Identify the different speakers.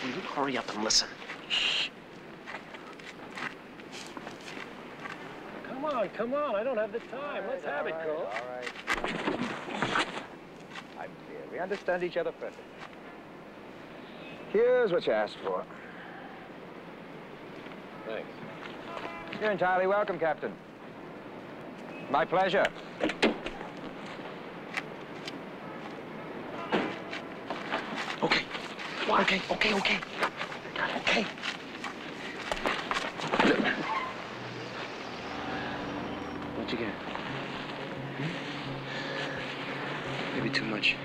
Speaker 1: them. Listen. Shh.
Speaker 2: Come on, come on. I don't have the time. Let's have it, Cole.
Speaker 3: All right. I'm dear. We understand each other perfectly. Here's what you asked for.
Speaker 2: Thanks.
Speaker 3: You're entirely welcome, Captain. My pleasure.
Speaker 1: Okay. Okay, okay, okay. Okay. What'd you get? Hmm? Maybe too much.